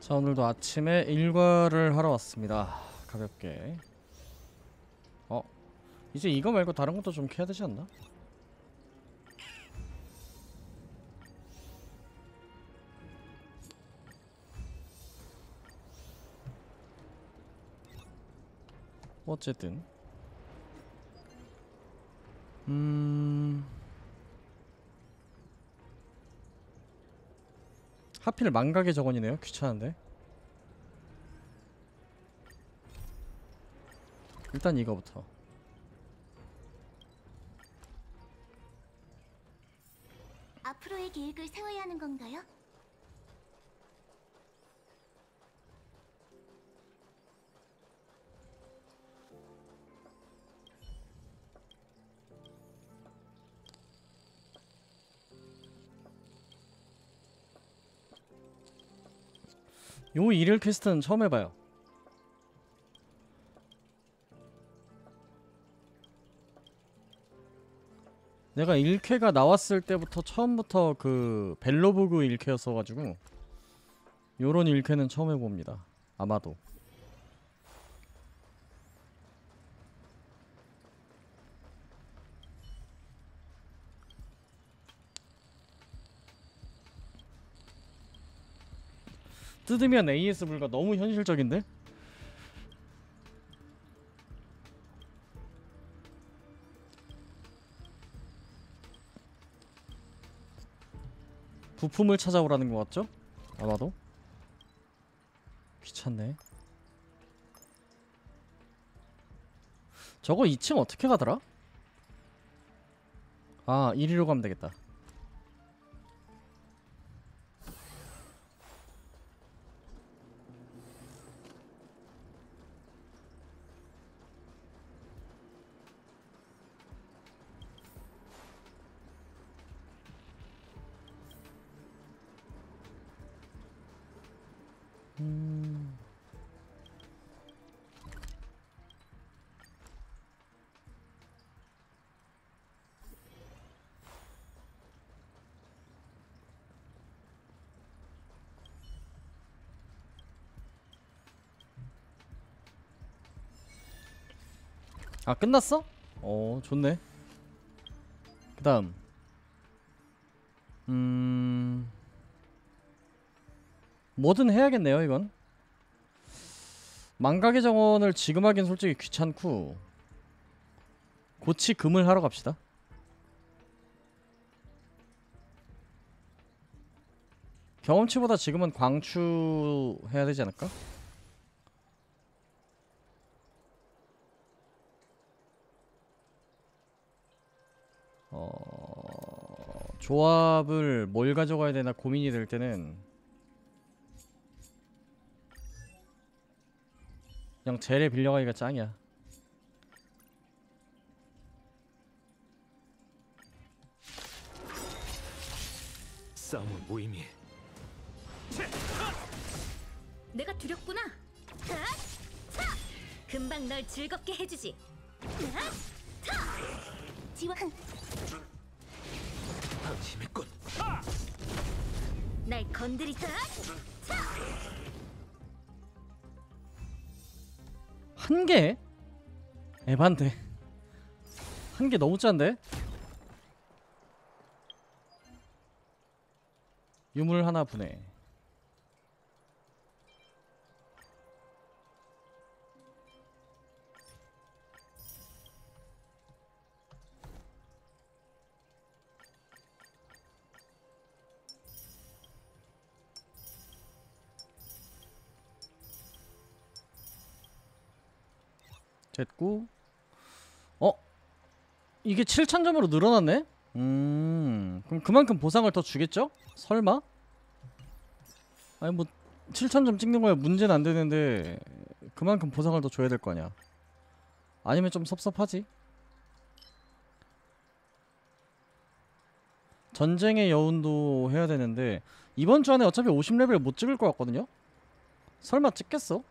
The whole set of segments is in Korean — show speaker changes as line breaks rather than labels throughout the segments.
자 오늘도 아침에 일과를 하러 왔습니다. 가볍게. 어? 이제 이거 말고 다른 것도 좀 캐야 되지 않나? 어쨌든. 음 하필 망각의 정원이네요. 귀찮은데? 일단 이거부터.
앞으로의 계획을 세워야 하는 건가요?
요 일일 퀘스트는 처음 해봐요. 내가 1쾌가 나왔을 때부터 처음부터 그 벨로브그 1쾌였어가지고 요런 1쾌는 처음 해봅니다. 아마도 뜯으면 AS 불가 너무 현실적인데? 부품을 찾아오라는 것 같죠? 아마도 귀찮네 저거 2층 어떻게 가더라? 아 이리로 가면 되겠다 음. 아 끝났어? 어 좋네 그 다음 음... 뭐든 해야겠네요 이건 망각의 정원을 지금 하긴 솔직히 귀찮고 고치 금을 하러 갑시다 경험치보다 지금은 광추 해야 되지 않을까? 어... 조합을 뭘 가져가야 되나 고민이 될 때는 그냥 젤에 빌려가기가 짱이야
싸움은 무의미해.
내가 두렵구나. 차! 금방 널 즐겁게 해주지. 차! 지원.
방심했군.
날 건드리자. 차!
한 개? 에반데 한 개 너무 짠데? 유물 하나 분해 됐고 어? 이게 7,000점으로 늘어났네? 음 그럼 그만큼 보상을 더 주겠죠? 설마? 아니 뭐 7,000점 찍는 거야 문제는 안 되는데 그만큼 보상을 더 줘야 될 거 아니야 아니면 좀 섭섭하지? 전쟁의 여운도 해야 되는데 이번 주 안에 어차피 50레벨 못 찍을 것 같거든요? 설마 찍겠어?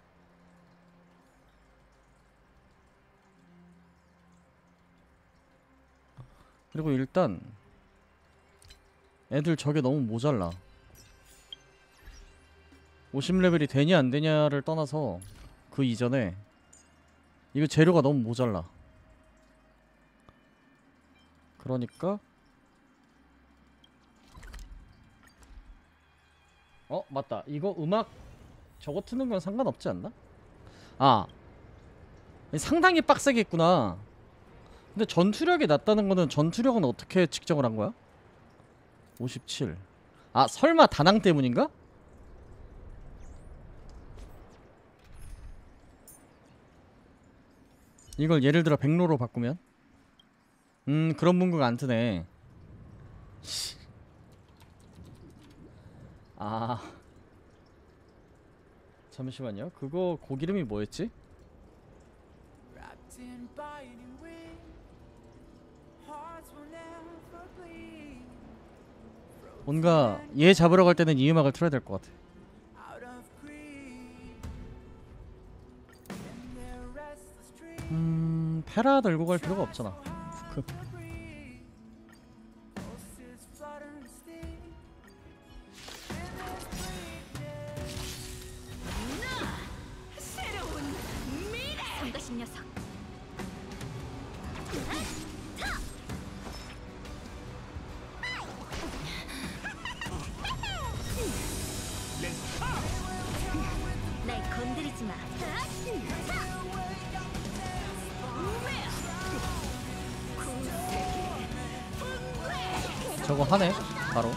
그리고 일단 애들 저게 너무 모자라. 50레벨이 되냐 안 되냐를 떠나서 그 이전에 이거 재료가 너무 모자라. 그러니까 어 맞다. 이거 음악 저거 트는 건 상관없지 않나? 아 상당히 빡세게 했구나 근데 전투력이 낮다는 거는 전투력은 어떻게 측정을 한 거야? 57 아 설마 다낭 때문인가? 이걸 예를 들어 백로로 바꾸면 음 그런 문구가 안 뜨네 아 잠시만요 그거 곡 이름이 뭐였지? 뭔가 얘 잡으러 갈 때는 이 음악을 틀어야 될 것 같아 음 페라 들고 갈 필요가 없잖아 그
breathe.
하네. 바로.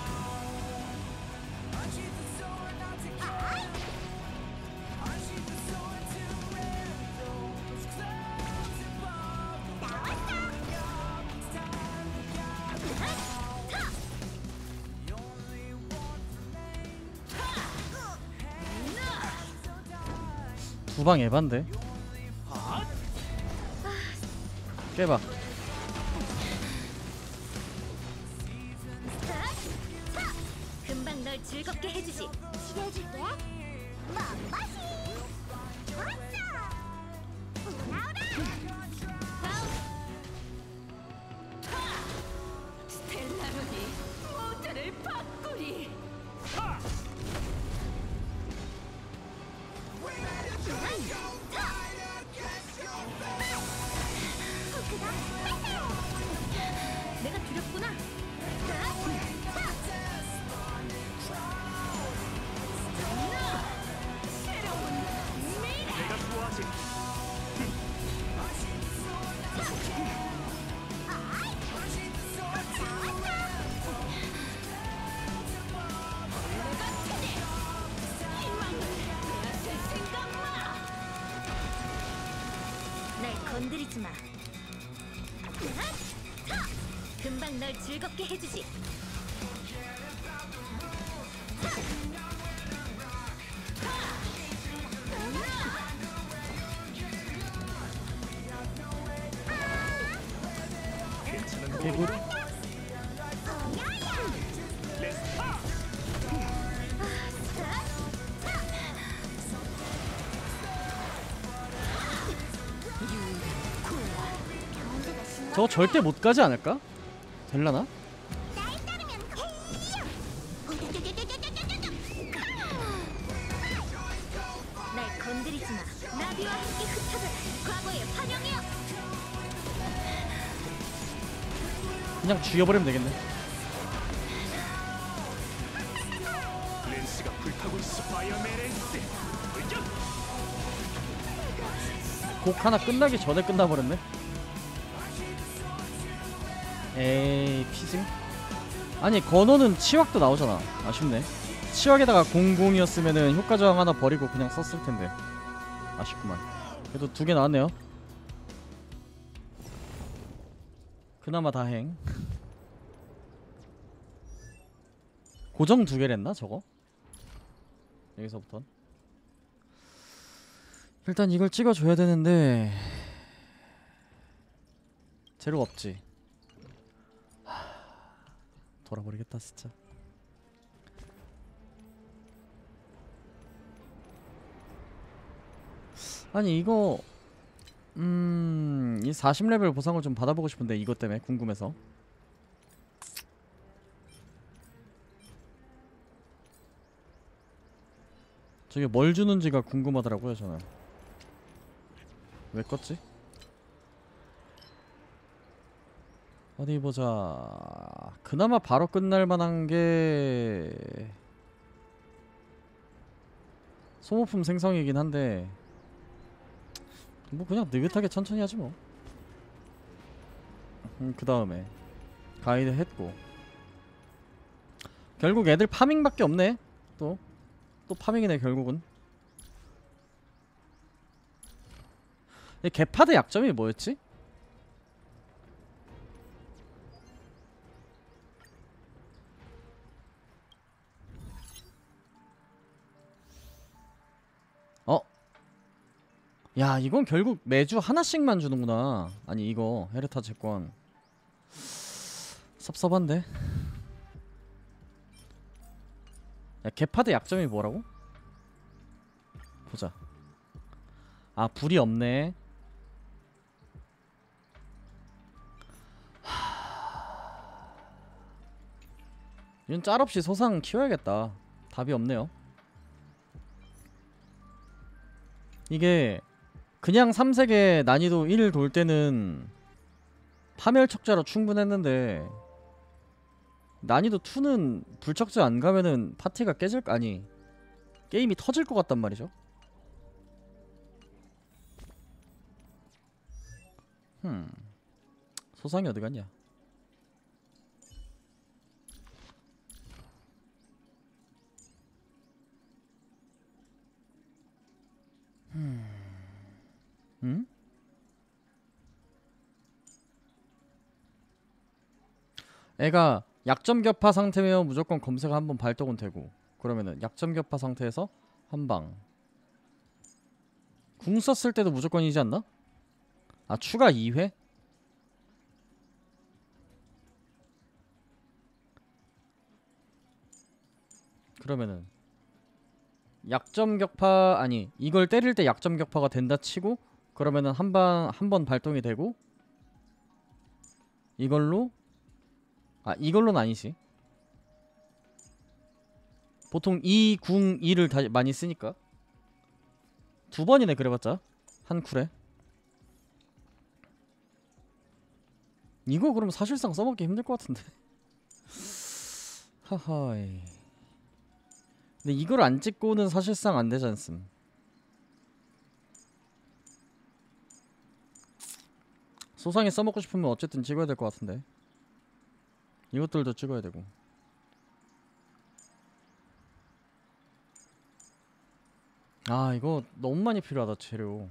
두방 에반데? 깨봐 저거 절대 못 가지 않을까? 될라나? 그냥 죽여버리면 되겠네
렌스가 불타고 있어. 파이어메렌스. 의견.
곡 하나 끝나기 전에 끝나버렸네 에이 피징? 아니 건호는 치확도 나오잖아. 아쉽네. 치확에다가 공공이었으면은 효과 저항 하나 버리고 그냥 썼을 텐데. 아쉽구만. 그래도 두 개 나왔네요. 그나마 다행. 고정 두 개랬나 저거? 여기서부턴. 일단 이걸 찍어줘야 되는데 재료 없지. 하... 돌아버리겠다 진짜. 아니 이거 음이 40레벨 보상을 좀 받아보고 싶은데 이것 때문에 궁금해서. 저게 뭘 주는지가 궁금하더라고요 저는. 왜 껐지? 어디 보자 그나마 바로 끝날 만한 게 소모품 생성이긴 한데 뭐 그냥 느긋하게 천천히 하지 뭐. 음, 그 다음에 가이드 했고 결국 애들 파밍밖에 없네. 또또 파밍이네 결국은. 이 개파드 약점이 뭐였지? 야 이건 결국 매주 하나씩만 주는구나. 아니 이거 헤르타 채권. 섭섭한데? 야 개파드 약점이 뭐라고? 보자. 아 불이 없네. 하... 이건 짤없이 소상 키워야겠다. 답이 없네요. 이게 그냥 3색의 난이도 1 돌 때는 파멸 척자로 충분했는데 난이도 2는 불척자 안 가면은 파티가 깨질 거 아니 게임이 터질 것 같단 말이죠. 흠 소상이 어디 갔냐? 음? 애가 약점 격파 상태면 무조건 검색 한번 발동은 되고 그러면은 약점 격파 상태에서 한방 궁 썼을 때도 무조건이지 않나? 아 추가 2회? 그러면은 약점 격파 아니 이걸 때릴 때 약점 격파가 된다 치고 그러면은 한방 한번 발동이 되고 이걸로 아 이걸로는 아니지. 보통 이 궁 2를 다 많이 쓰니까. 두 번이네 그래봤자. 한 쿨에. 이거 그럼 사실상 써먹기 힘들 것 같은데. 하하이. 근데 이걸 안 찍고는 사실상 안 되지 않음 소상에 써먹고 싶으면 어쨌든 찍어야 될 것 같은데. 이것들도 찍어야 되고. 아 이거 너무 많이 필요하다 재료.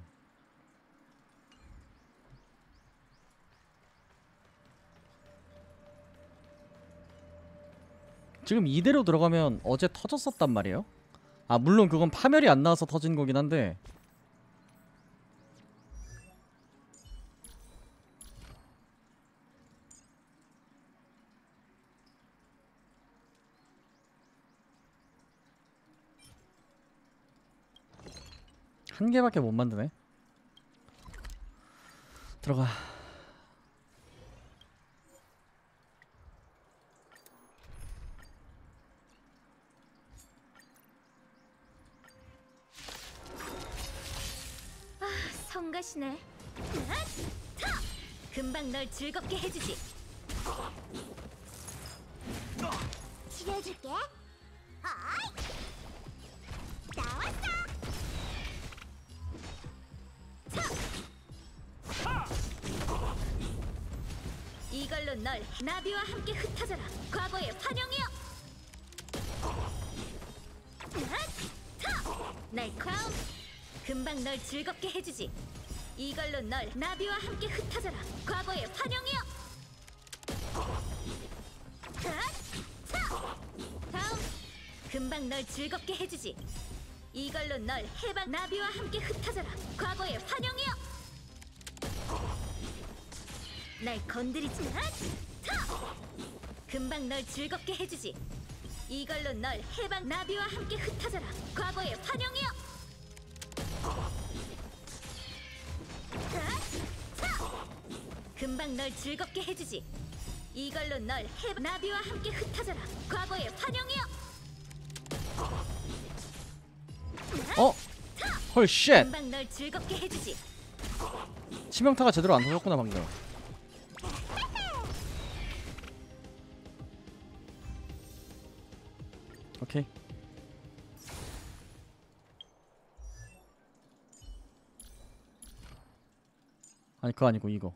지금 이대로 들어가면 어제 터졌었단 말이에요? 아 물론 그건 파멸이 안 나와서 터진 거긴 한데 한 개밖에 못 만드네. 들어가.
성가시네. 으앗! 타! 금방 널 즐겁게 해주지. 치료해줄게. 이걸로 널 나비와 함께 흩어져라. 과거의 환영이여. 으앗! 타! 날 크라운. 금방 널 즐겁게 해주지. 이걸로 널 나비와 함께 흩어져라. 과거의 환영이여. 다음. 금방 널 즐겁게 해주지. 이걸로 널 해방 나비와 함께 흩어져라. 과거의 환영이여. 날 건드리지 마. 타! 금방 널 즐겁게 해주지. 이걸로 널 해방 나비와 함께 흩어져라. 과거의 환영이여. 금방 널 즐겁게 해주지. 이걸로 널해 나비와 함께 흩어져라. 과거의 환영이여.
헐 shit!
금방 널 즐겁게 해주지.
치명타가 제대로 안 터졌구나 방금 아니 그거 아니고 이거.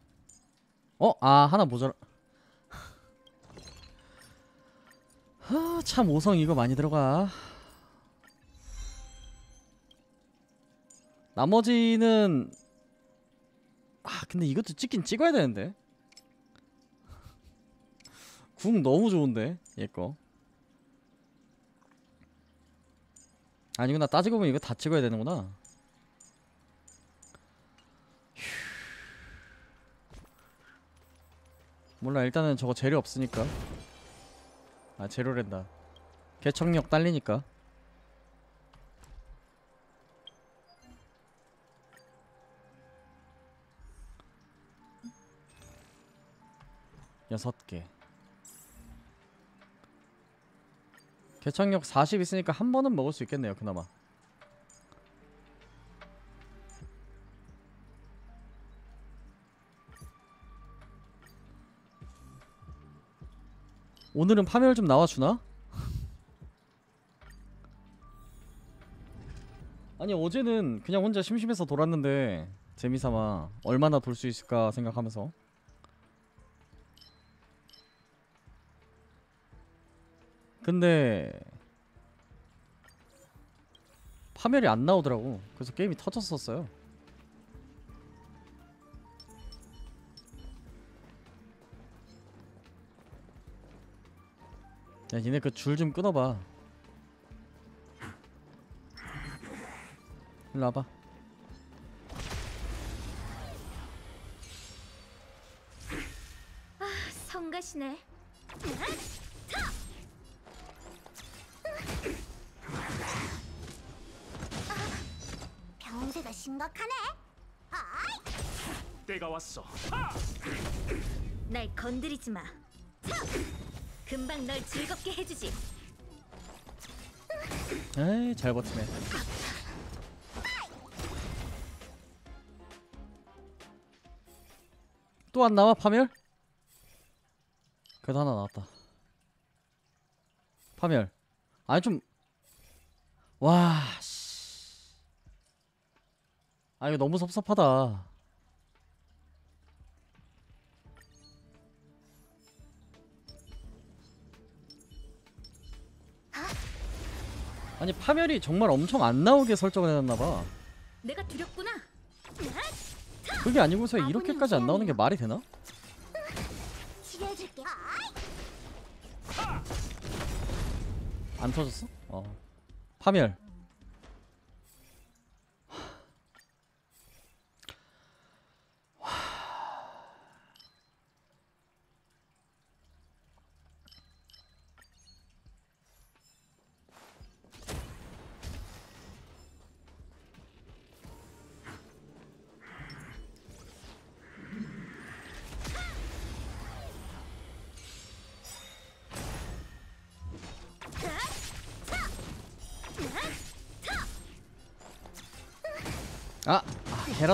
어? 아 하나 모자라. 아, 참 5성 이거 많이 들어가. 나머지는 아 근데 이것도 찍긴 찍어야 되는데. 궁 너무 좋은데 얘거. 아니구나 따지고 보면 이거 다 찍어야 되는구나 몰라 일단은 저거 재료 없으니까. 아 재료랜다. 개척력 딸리니까. 여섯 개. 개척력 40 있으니까 한 번은 먹을 수 있겠네요 그나마 오늘은 파멸 좀 나와주나? 아니 어제는 그냥 혼자 심심해서 돌았는데 재미삼아 얼마나 돌 수 있을까 생각하면서. 근데 파멸이 안 나오더라고. 그래서 게임이 터졌었어요 야 니네 그 줄 좀 끊어봐 일로 와봐
성가시네.
병세가 심각하네.
때가 왔어.
날 건드리지 마. 차! 금방 널 즐겁게 해주지.
에이 잘 버티네 또 안 나와 파멸? 그래도 하나 나왔다 파멸 아니 좀 와, 씨. 아 이거 너무 섭섭하다. 아니 파멸이 정말 엄청 안 나오게 설정을 해놨나 봐.
내가 두렵구나.
그게 아니고서 이렇게까지 안 나오는 게 말이 되나? 안 터졌어? 어. 파멸.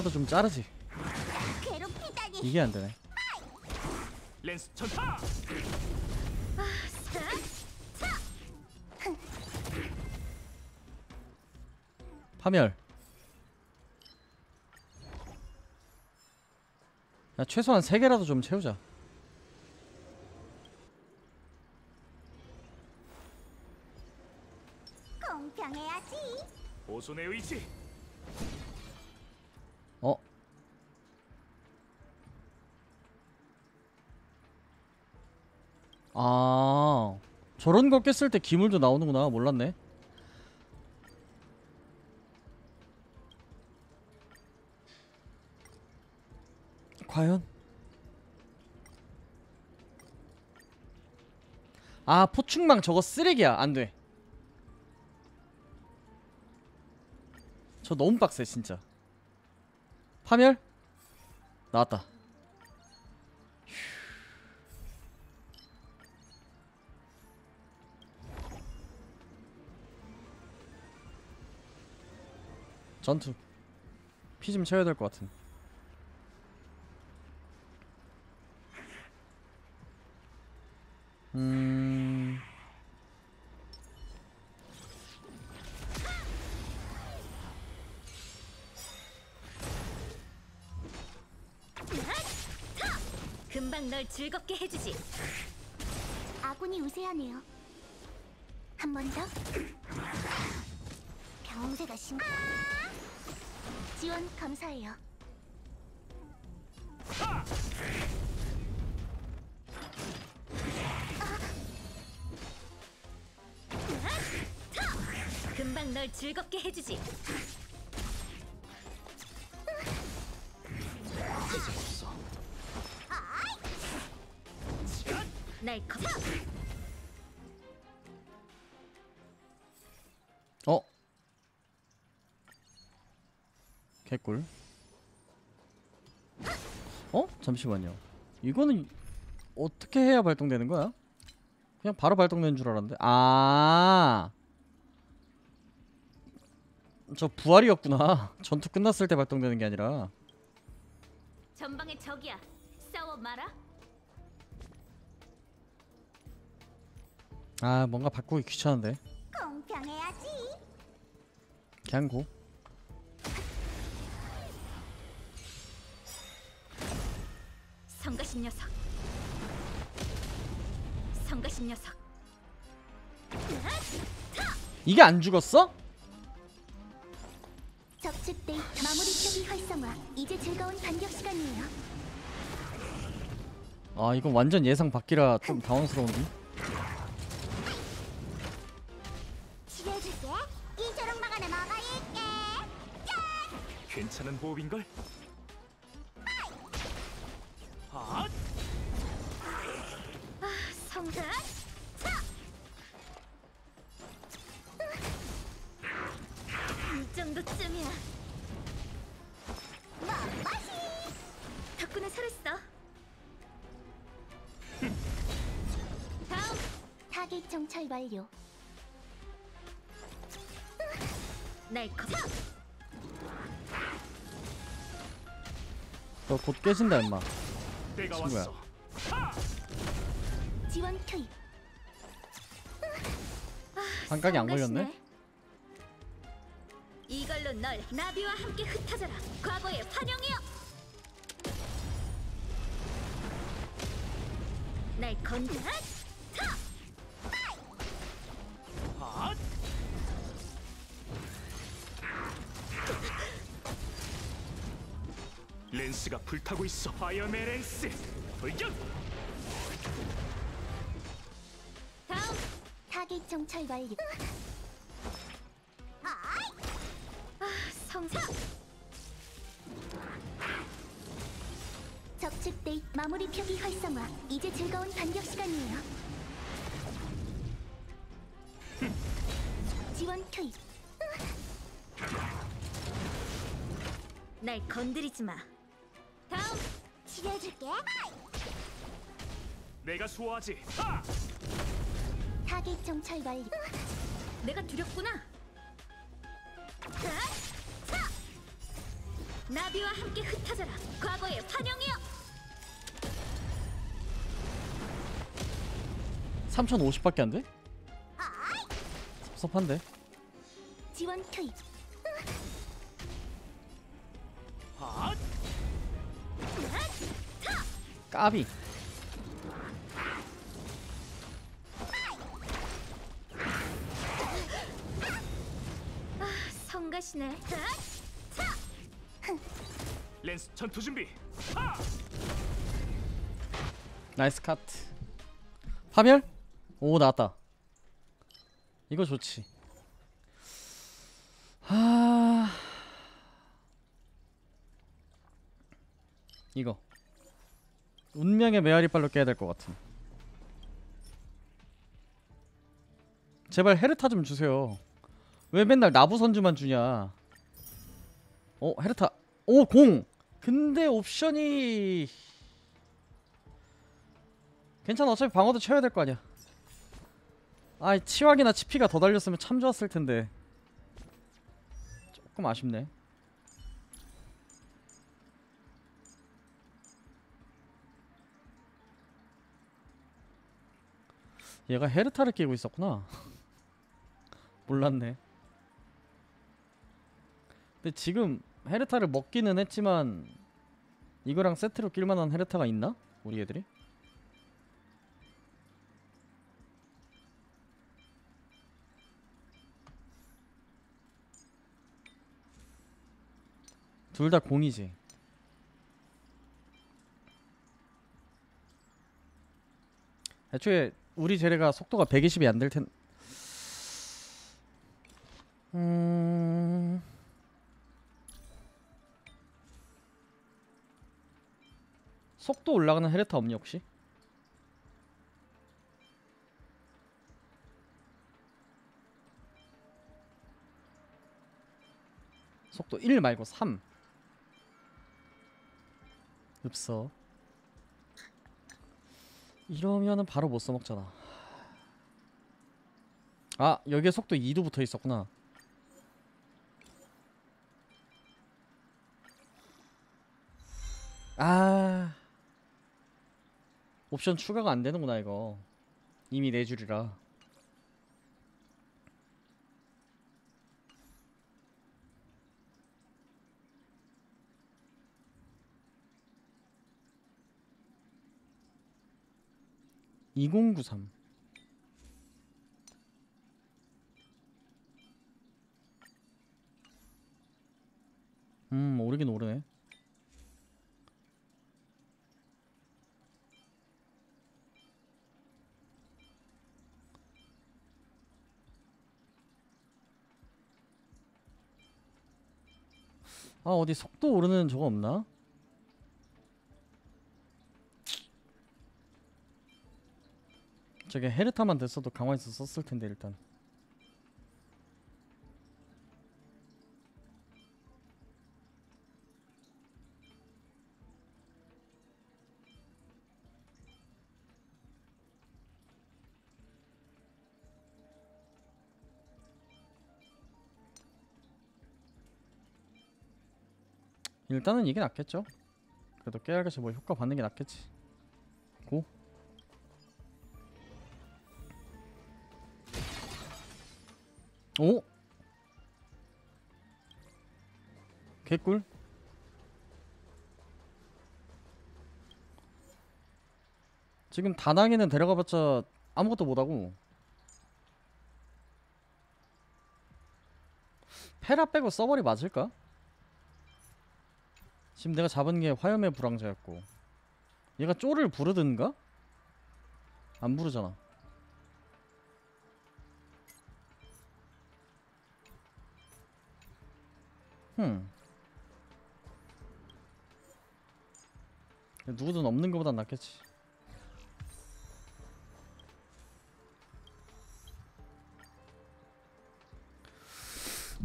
아 걔라도 좀 자르지. 이게 안 되네.
전파.
파멸. 야, 최소한 세 개라도 좀 채우자.
공평해야지.
오손의 의지.
어? 아, 저런 거 깼을 때 기물도 나오는구나. 몰랐네. 과연? 아, 포충망 저거 쓰레기야. 안 돼. 저 너무 빡세, 진짜. 파멸? 나왔다. 전투 피 좀 채워야 될 것 같은 음
금방 널 즐겁게 해주지.
아군이 우세하네요. 한 번 더. 병세가 심. 지원 감사해요.
금방 널 즐겁게 해주지. 날 거.
개꿀 어? 잠시만요 이거는 어떻게 해야 발동되는 거야? 그냥 바로 발동되는 줄 알았는데 아. 저 부활이었구나. 전투 끝났을 때 발동되는 게 아니라.
전방에 적이야. 싸워 마라.
아, 뭔가 바꾸기 귀찮은데.
공평해야지.
그냥 고.
성가신 녀석. 성가신 녀석.
이게 안 죽었어?
적측 대 마무리 표기 활성화. 이제 즐거운 반격 시간이에요.
아, 이건 완전 예상 밖이라 좀 당황스러운데.
치료해줄게. 이 조롱박 안에 뭐가 있게.
괜찮은 호흡인걸?
이 정도쯤이야. 덕분에 살았어. 다음
타겟 정찰 완료.
날 거.
너곧 깨진다, 임마.
내가
친구야.
왔어.
지원 투입.
반각이 안
성가시네.
걸렸네?
이걸로 널 나비와 함께 흩어져라. 과거의 환영이여. 날 건드. 타.
아, 랜스가 불타고 있어. 화염의 랜스. 돌격.
타겟 정찰 완료.
성사.
적측 대 마무리 표기 활성화. 이제 즐거운 반격 시간이에요. 지원 투입.
날 건드리지 마. 다음
치료해줄게.
내가 수호하지. 아!
타겟 정찰 완료.
내가 두렵구나. 나비와 함께 흩어져라. 과거의 환영이여.
3050밖에 안 돼? 섭섭한데.
지원 투입.
아,
까비.
가시네.
렌스 전투 준비. 아!
nice 카트. 파멸? 오 나왔다. 이거 좋지. 하. 이거. 운명의 메아리빨로 깨야 될 것 같은. 제발 헤르타 좀 주세요. 왜 맨날 나부 선주만 주냐? 어 헤르타. 오 공. 근데 옵션이 괜찮아 어차피 방어도 채워야 될 거 아니야 아이 치확이나 치피가 더 달렸으면 참 좋았을 텐데 조금 아쉽네. 얘가 헤르타를 끼고 있었구나. 몰랐네. 근데 지금 헤르타를 먹기는 했지만 이거랑 세트로 낄만한 헤르타가 있나? 우리 애들이? 둘 다 공이지. 애초에 우리 제레가 속도가 120이 안 될 텐. 음. 속도 올라가는 헤레타 없니 혹시? 속도 1 말고 3 없어 이러면은 바로 못 써먹잖아. 아 여기에 속도 2도 붙어 있었구나. 아 옵션 추가가 안 되는구나 이거. 이미 네 줄이라. (2093) 음 오르긴 오르네 아 어디 속도 오르는 저거 없나? 저게 헤르타만 됐어도 강화해서 썼을 텐데 일단 일단은 이게 낫겠죠? 그래도 깨알같이 뭐 효과 받는 게 낫겠지. 고. 오? 개꿀. 지금 다낭에는 데려가봤자 아무것도 못하고. 페라 빼고 서버리 맞을까? 지금 내가 잡은 게 화염의 불황자였고. 얘가 쪼를 부르든가? 안 부르잖아. 흠. 누구든 없는 것보단 낫겠지.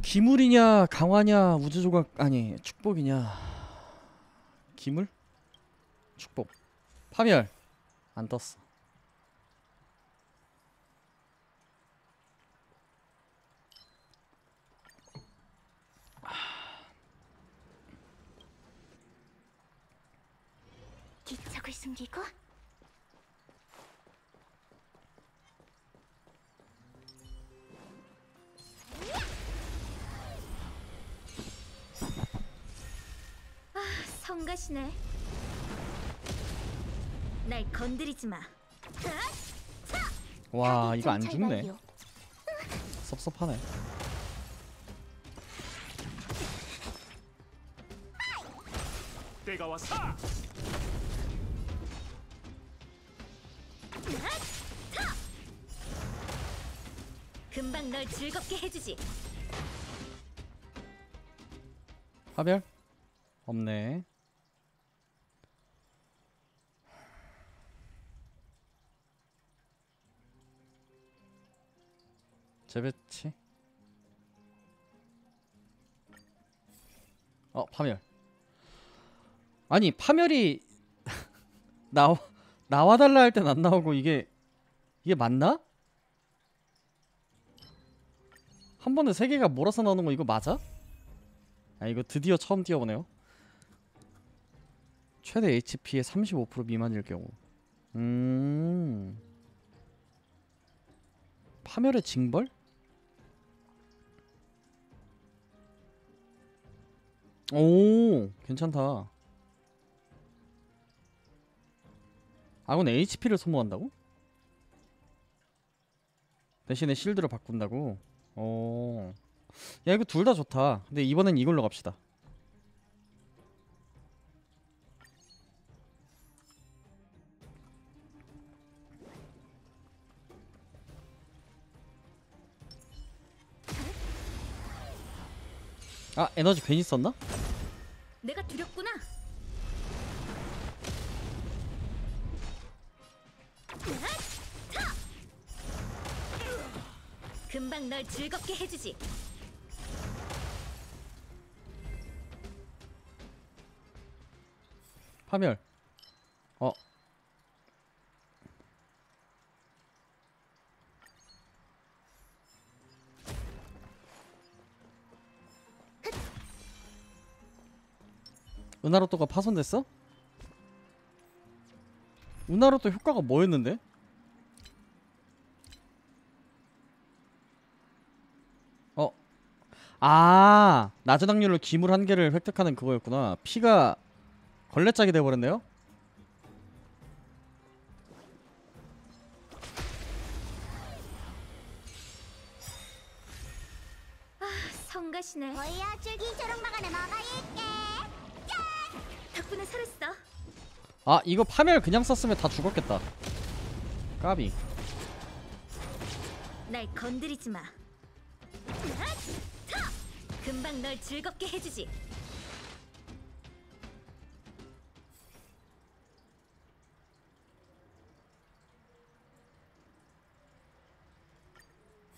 기물이냐 강화냐 우주조각 아니 축복이냐 기물? 축복. 파멸. 안 떴어.
기척을 숨기고
성가시네. 날 건드리지 마.
와 이거 안 죽네. 섭섭하네
때가 왔어.
금방 널 즐겁게 해주지.
파멸? 없네 재배치 어 파멸 아니 파멸이 나와 나와달라 할 땐 안 나오고 이게 이게 맞나? 한 번에 세 개가 몰아서 나오는 거 이거 맞아? 아 이거 드디어 처음 뛰어보네요 최대 HP의 35% 미만일 경우 음 파멸의 징벌? 오 괜찮다 아군 HP를 소모한다고? 대신에 실드를 바꾼다고? 오. 야 이거 둘 다 좋다. 근데 이번엔 이걸로 갑시다. 아 에너지 괜히 썼나?
내가 두렵구나. 금방 널 즐겁게 해주지.
파멸. 은하로또가 파손됐어? 은하로또 효과가 뭐였는데? 어. 아, 낮은 확률로 기물 한 개를 획득하는 그거였구나. 피가 걸레짝이 돼버렸네요.
성가시네.
뭐야 줄기처럼 막아내 먹어 있게.
덕분에 살았어.
아, 이거 파멸 그냥 썼으면 다 죽었겠다. 까비.
날 건드리지 마. 타! 금방 널 즐겁게 해주지.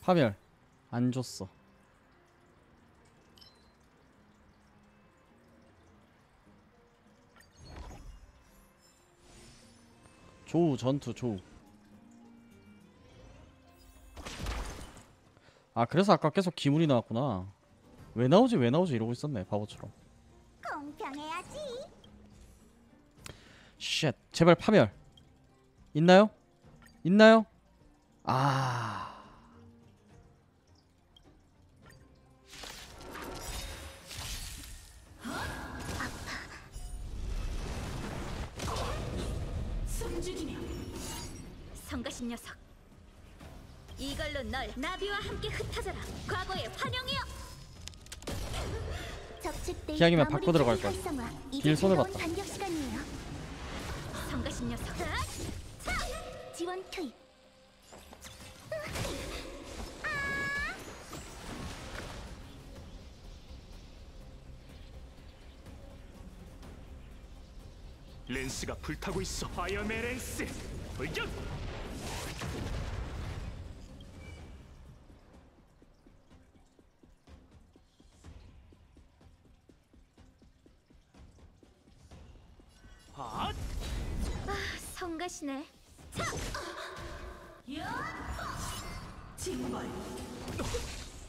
파멸 안 줬어. 조우 전투 조우. 아 그래서 아까 계속 기물이 나왔구나. 왜 나오지 왜 나오지 이러고 있었네 바보처럼.
공평해야지.
shit 제발 파멸 있나요? 있나요? 아
성가신 녀석. 이걸로 널 나비와 함께 흩어져라. 과거의 환영이여.
적측대
기왕이면
마무리
바꿔 들어갈.
활성화. 이제
길 손을
즐거운
봤다.
반격 시간이에요.
성가신 녀석.
지원 투입.
렌스가 불타고 있어. 파이어맨 렌스. 돌격.
성가시네.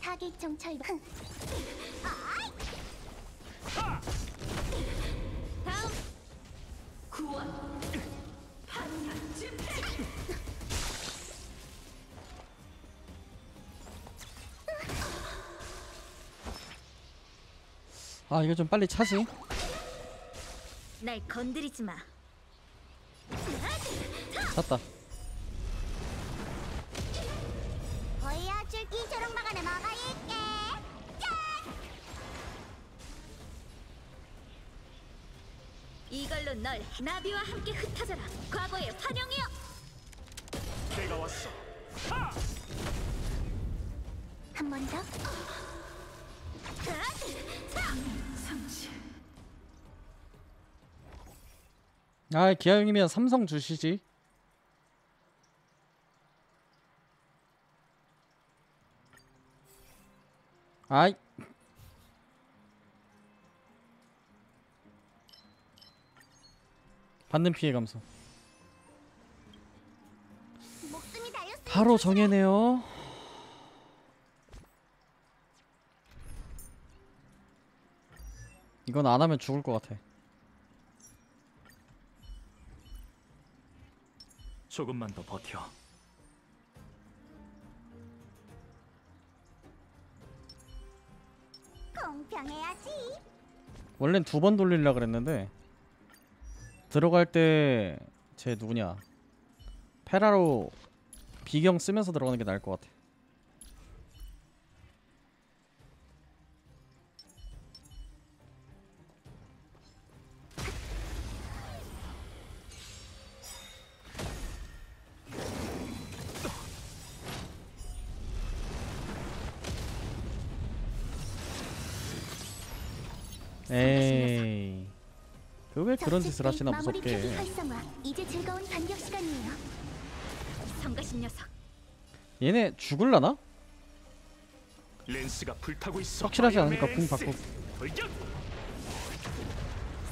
타겟 정찰.
다음
아 이거 좀 빨리 차지.
날 건드리지 마.
있게.
이걸로 널 나비와 함께 흩어져라. 과거의 환영이여.
내가 왔어.
한 번 더.
아 기아형이면 삼성 주시지. 아이 받는 피해 감소. 바로 정해네요. 이건 안 하면 죽을 것 같아.
조금만 더 버텨.
공평해야지.
원래는 두 번 돌리려 그랬는데 들어갈 때 제 누구냐 페라로 비경 쓰면서 들어가는 게 나을 것 같아. 그왜 그런 짓을 하시나 무섭게
활성화. 이제 즐거운 반격 시간이에요.
성가신 녀석.
얘네 죽을라나?
렌스가 불타고 있어.
확실하지 않으니까 궁. 받고.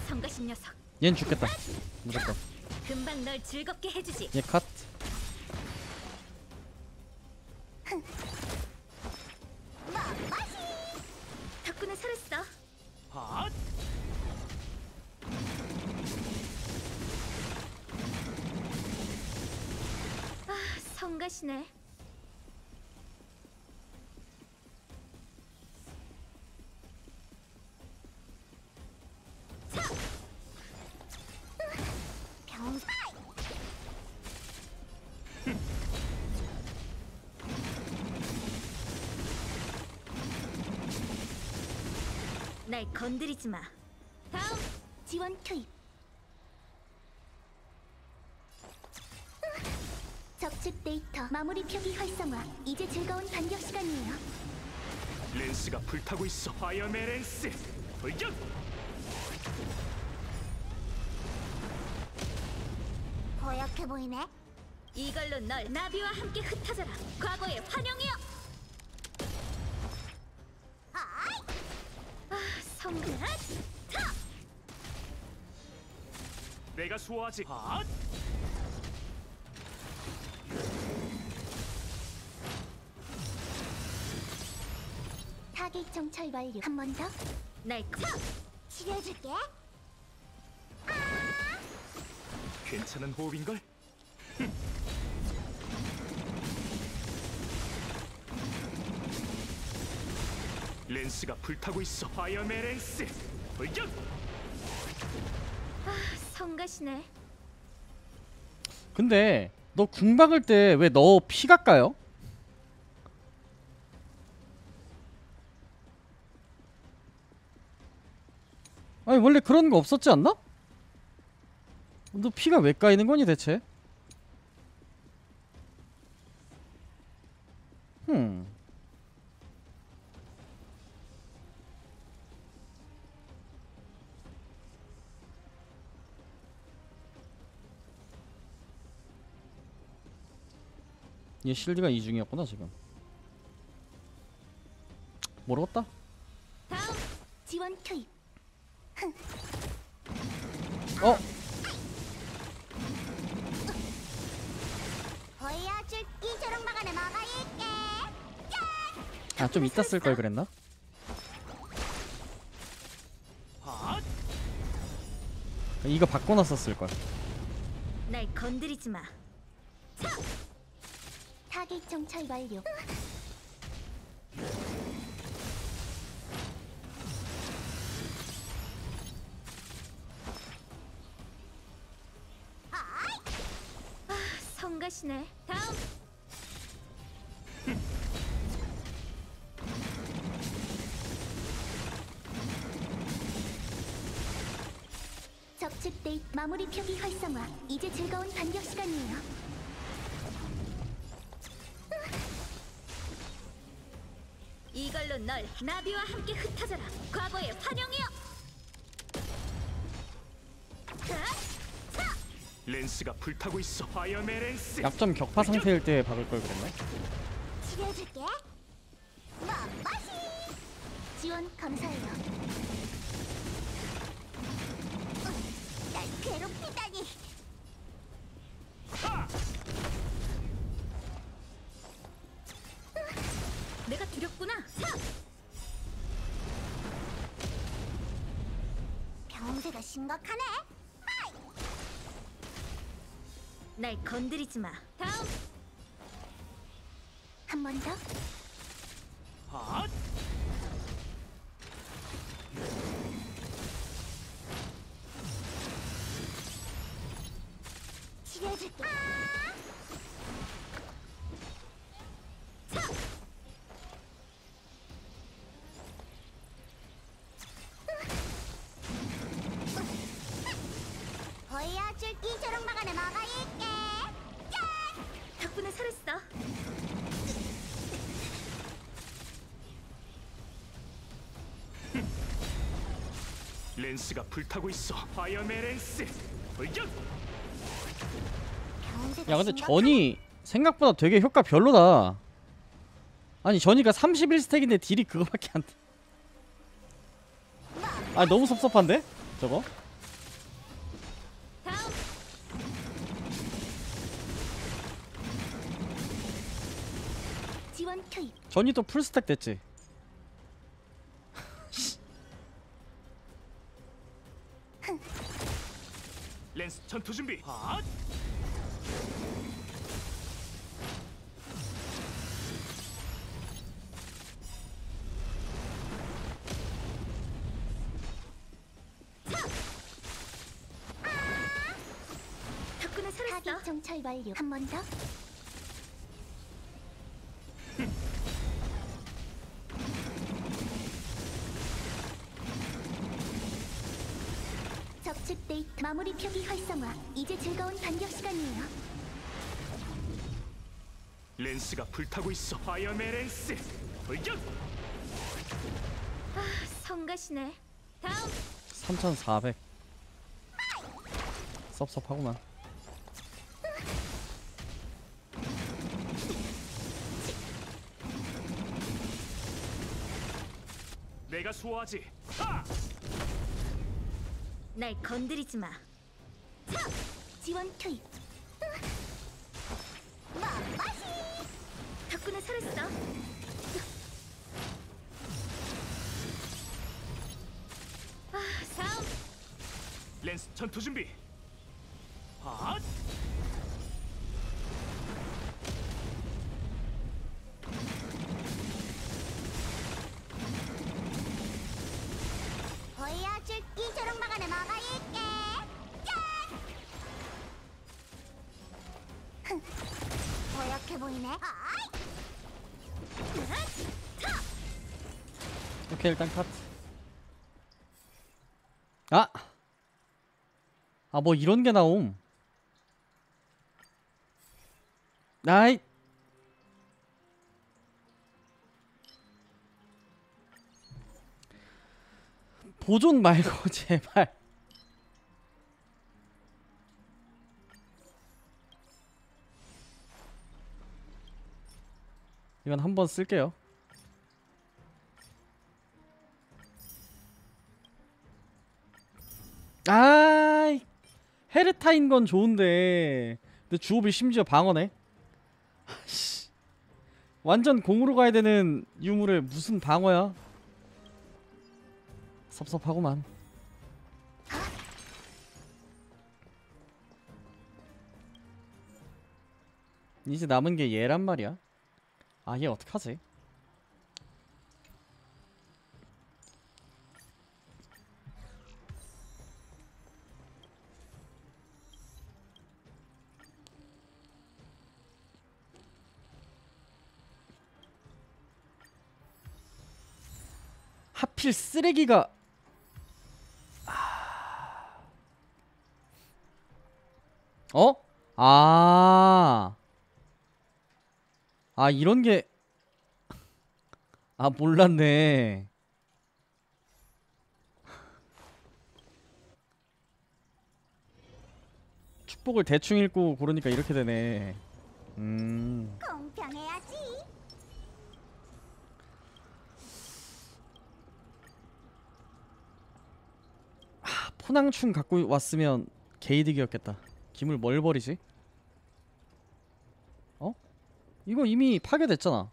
성가신 녀석.
얜 죽겠다 무조건
금방 널 즐겁게 해주지.
얘 컷
병.
날 건드리지 마. 다음.
지원 투입. 적측 데이터 마무리 표기 활성화. 이제 즐거운 반격 시간이에요.
랜스가 불타고 있어. 화염의 랜스. 돌격.
고약해 보이네.
이걸로 널 나비와 함께 흩어져라. 과거의 환영이여. 아, 성가. 타.
내가 수호하지. 핫.
정찰 완료. 한 번 더.
날 타.
치료해줄게.
괜찮은 호흡인걸? 랜스가 불타고 있어. 화염의 랜스. 돌격.
성가시네.
근데 너 궁 박을 때 왜 너 피가 까요? 아니 원래 그런 거 없었지 않나? 너 피가 왜 까이는 거니 대체? 흠 얘 실드가 이중이었구나 지금 모르겠다
다음.
지원 투입.
어?
아
좀 이따 쓸 걸 그랬나?
핫.
이거 바꿔놨었 쓸걸
날 건드리지 마.
타겟 정찰 완료.
성가시네. 다음.
적측 데이터 마무리 표기 활성화. 이제 즐거운 반격 시간이에요.
이걸로 널 나비와 함께 흩어져라. 과거의 환영이여.
랜스가 불타고 있어. 화염의 랜스.
약점 격파 상태일 때 박을 걸 그랬나?
맛맛이. 지원 감사해
건드리지 마. 다음
한 번 더.
핫!
치료해줄게. 보여줄게 이 조롱박 안에 뭐가 있게.
덕분에 살았어.
랜스가 불타고 있어. 화염의 랜스. 돌격!
야 근데. 전이 생각보다 되게 효과 별로다 아니 전이가 31stack인데 딜이 그거밖에 안 돼 아 너무 섭섭한데? 저거? 전이 또 풀스택 됐지
렌스 전투 준비. 핫!
덕분에 살았어.
정찰 완료. 한 번 더. 이제 즐거운 반격 시간이에요.
렌스가 불타고 있어. 파이어맨 렌스. 돌격!
성가시네. 다음
3400 섭섭하구만
내가 수호하지. 하!
날 건드리지 마.
지원 투입.
덕분에 살았어. 아, 다음
렌스 전투 준비. 핫!
보여줄 끼조롱 막안에 뭐가 있게. 보이네.
오케이 일단 컷 아! 아 뭐 이런 게 나옴 아이 보존 말고 제발 이건 한 번 쓸게요. 아 헤르타인 건 좋은데. 근데 주업이 심지어 방어네. 씨. 완전 공으로 가야 되는 유물에 무슨 방어야? 섭섭하구만. 이제 남은 게 얘란 말이야 아 얘 어떡하지 하필 쓰레기가 아. 어? 아. 아, 이런 게 아, 몰랐네. 축복을 대충 읽고 고르니까 이렇게 되네. 음.
공평해야지.
포낭충 갖고 왔으면 개이득이었겠다. 김을 뭘 버리지? 어? 이거 이미 파괴됐잖아.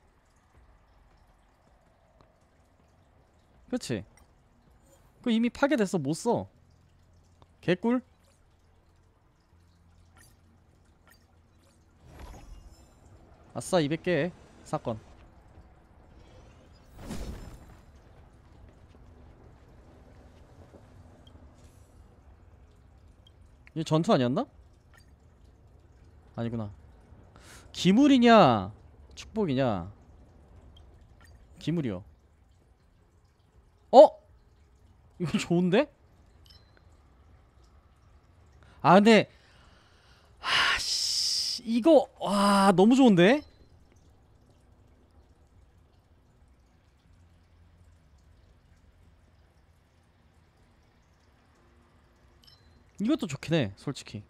그치? 그거 이미 파괴됐어 못 써. 개꿀 아싸 200개 사건 이게 전투 아니었나? 아니구나 기물이냐 축복이냐 기물이요 어? 이거 좋은데? 아 근데 하씨 이거 와 너무 좋은데? 이것도 좋긴 해 솔직히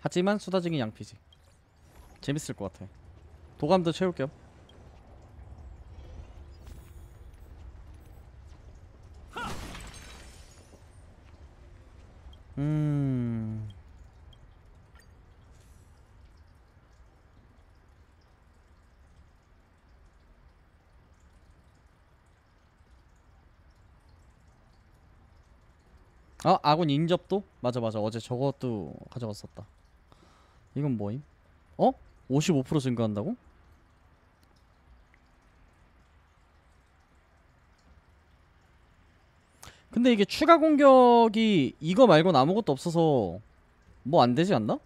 하지만 수다쟁이 양피지 재밌을 것 같아 도감도 채울게요 음 아 아군 인접도? 맞아 맞아 어제 저것도 가져갔었다 이건 뭐임? 어? 55% 증가한다고? 근데 이게 추가 공격이 이거 말고는 아무것도 없어서 뭐 안 되지 않나?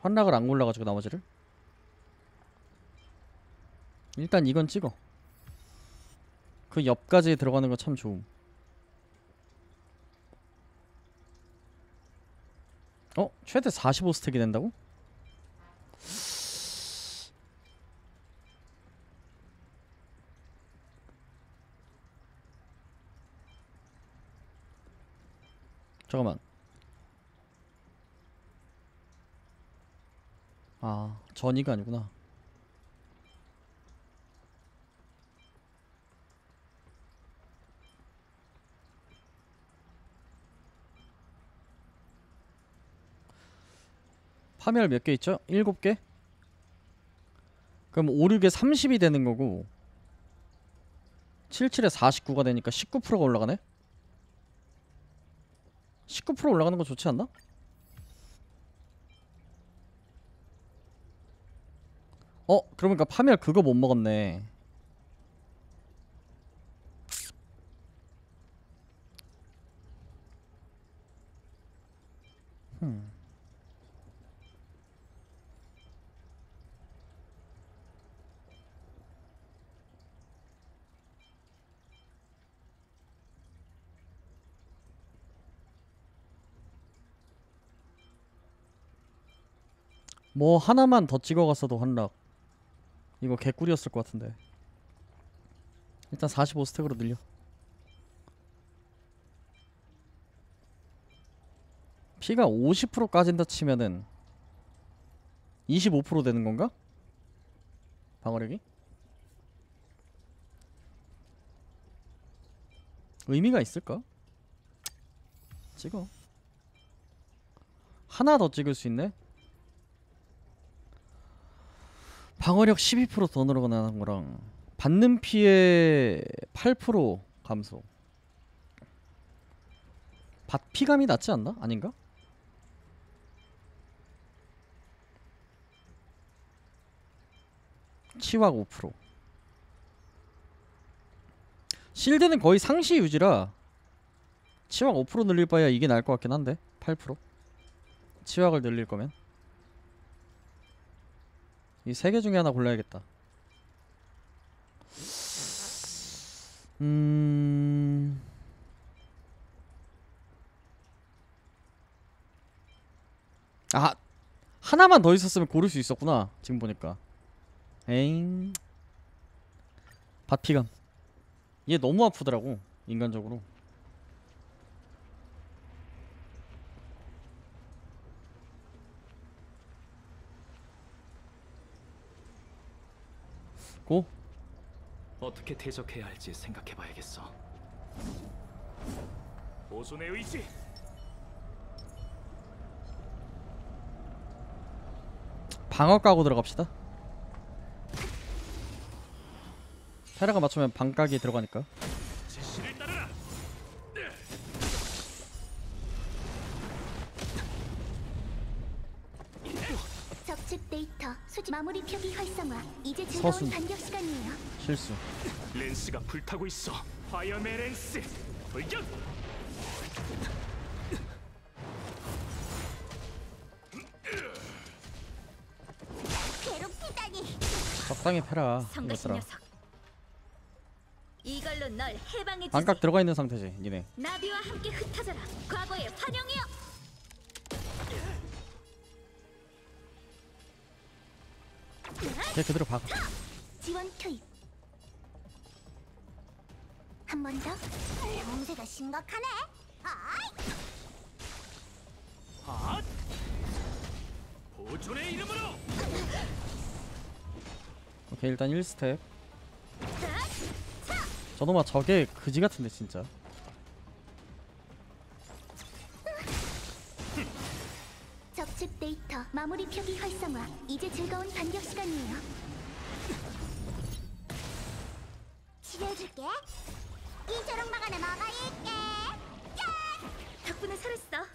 환락을 안 골라가지고 나머지를 일단 이건 찍어 그 옆까지 들어가는 거 참 좋음 어? 최대 45스택이 된다고? 잠깐만 아 전이가 아니구나 파멸 몇 개 있죠? 7개? 그럼 5, 6에 30이 되는 거고 7, 7에 49가 되니까 19%가 올라가네? 19% 올라가는 거 좋지 않나? 어? 그러니까 파멸 그거 못 먹었네 흠. 뭐 하나만 더 찍어갔어도 환락 이거 개꿀이었을 것 같은데 일단 45스택으로 늘려 피가 50% 까진다 치면은 25% 되는 건가? 방어력이? 의미가 있을까? 찍어 하나 더 찍을 수 있네? 방어력 12%더 늘어나는 거랑 받는 피해 8% 감소 받 피감이 낫지 않나? 아닌가? 치확 5% 실드는 거의 상시 유지라 치확 5% 늘릴 바야 이게 나을 것 같긴 한데 8% 치확을 늘릴 거면 이 세 개 중에 하나 골라야겠다. 음. 아 하나만 더 있었으면 고를 수 있었구나. 지금 보니까. 에잉. 바피감. 얘 너무 아프더라고. 인간적으로. 고.
어떻게 대적해야 할지 생각해봐야겠어. 보존의 의지.
방어 까고 들어갑시다. 테라가 맞추면 방각이 들어가니까. 서순. 실수
렌스가 불타고 있어. 화염의 렌스. 돌격.
괴롭히다니.
적당히 패라 이것들아.
이걸로 널 해방해 주지.
반각 들어가 있는 상태지 니네
나비와 함께 흩어져라. 과거의 환영이여.
걔 그대로 박아
지원 투입. 한 번 더. 병세가 심각하네.
핫. 보존의 이름으로.
오케이 일단 1스텝 저놈아 저게 그지 같은데 진짜
적집 데이터 마무리 표기 활성화. 이제 즐거운 반격 시간이에요. 치료해줄게. 이 조롱박 안에 뭐가 있게.
덕분에 살았어.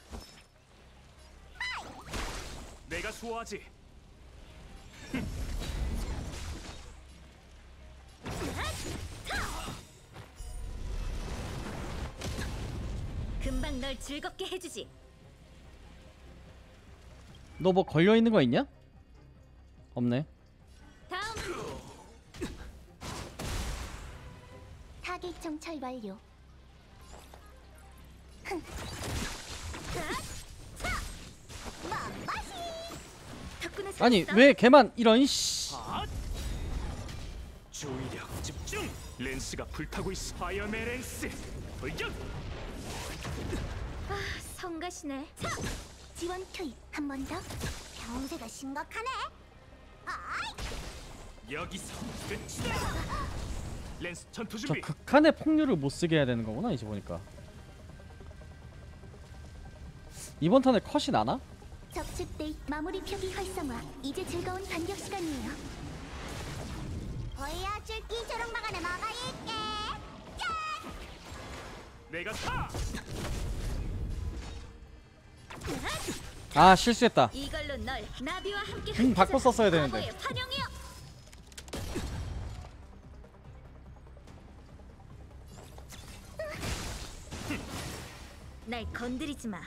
내가 수호하지.
금방 널 즐겁게 해주지.
너 뭐 걸려 있는 거 있냐? 없네
다음
타겟 정찰 완료.
살았어.
아니 왜 걔만 이런 씨
핫. 주의력 집중. 렌스가 불타고 있어. 화염의 렌스. 돌격.
성가시네.
지원 투입. 한 번 더. 병세가 심각하네.
여기서 끝이다. 렌스 전투
저
준비.
극한의 폭류를 못 쓰게 해야 되는 거구나 이제 보니까 이번 턴에 컷이 나나?
데이터 마무리 표기 활성화. 이제 즐거운 반격 시간이에요. 보여줄 이 조롱박 안에 뭐가 있게.
내가 타.
아 실수했다
이걸로 널 나비와 함께
음, 바꿔. 썼어야 되는데.
날 건드리지 마.